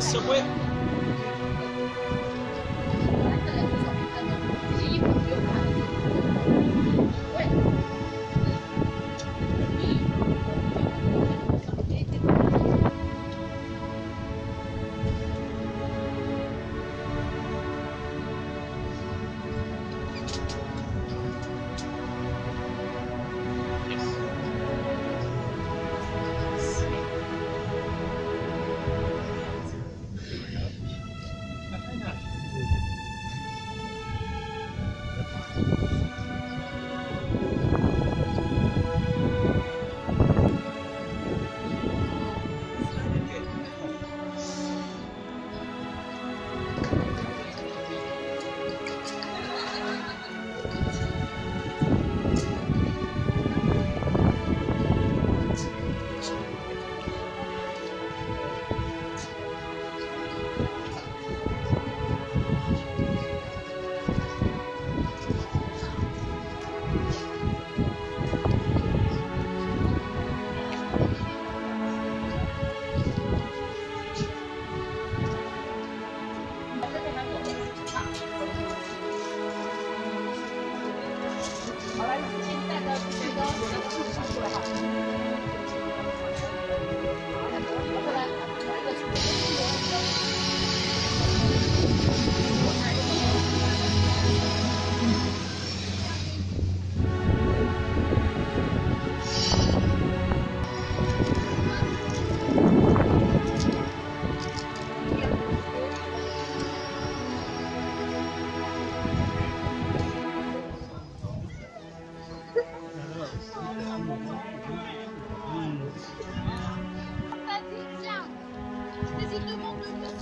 some somewhere. mais il demande le